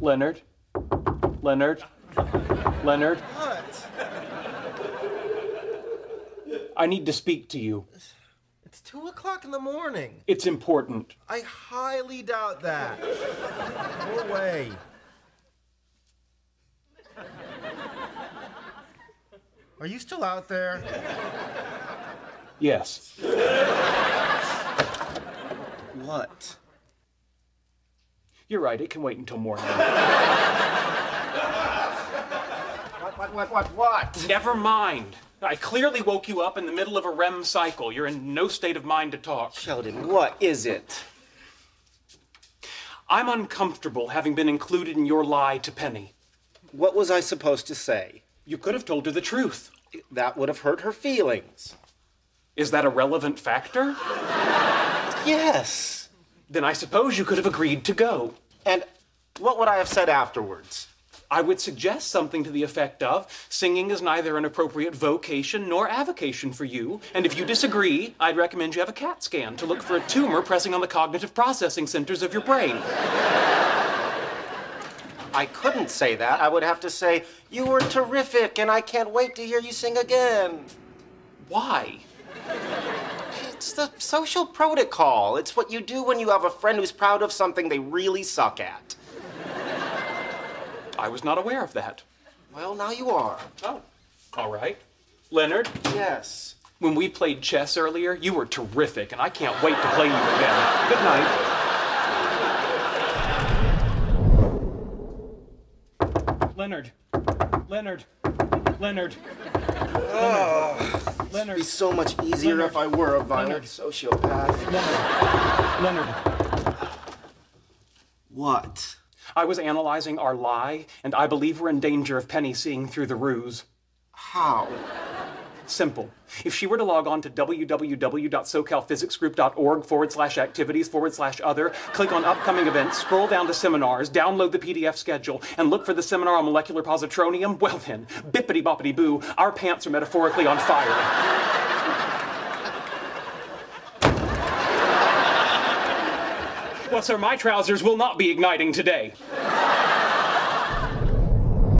Leonard? Leonard? Leonard? What? I need to speak to you. It's two o'clock in the morning. It's important. I highly doubt that. No way. Are you still out there? Yes. What? You're right, it can wait until morning. What, what, what, what, what? Never mind. I clearly woke you up in the middle of a REM cycle. You're in no state of mind to talk. Sheldon, what is it? I'm uncomfortable having been included in your lie to Penny. What was I supposed to say? You could have told her the truth. That would have hurt her feelings. Is that a relevant factor? Yes. Then I suppose you could have agreed to go. And what would I have said afterwards? I would suggest something to the effect of singing is neither an appropriate vocation nor avocation for you, and if you disagree, I'd recommend you have a CAT scan to look for a tumor pressing on the cognitive processing centers of your brain. I couldn't say that. I would have to say, You were terrific, and I can't wait to hear you sing again. Why? It's the social protocol. It's what you do when you have a friend who's proud of something they really suck at. I was not aware of that. Well, now you are. Oh, all right. Leonard, Yes. when we played chess earlier, you were terrific, and I can't wait to play you again. Good night. Leonard. Leonard. Leonard. It'd Leonard. be so much easier Leonard. if I were a violent Leonard. sociopath. Leonard. What? I was analyzing our lie, and I believe we're in danger of Penny seeing through the ruse. How? Simple. If she were to log on to www.socalphysicsgroup.org forward slash activities forward slash other, click on upcoming events, scroll down to seminars, download the PDF schedule, and look for the seminar on molecular positronium, well then, bippity boppity boo, our pants are metaphorically on fire. well, sir, my trousers will not be igniting today.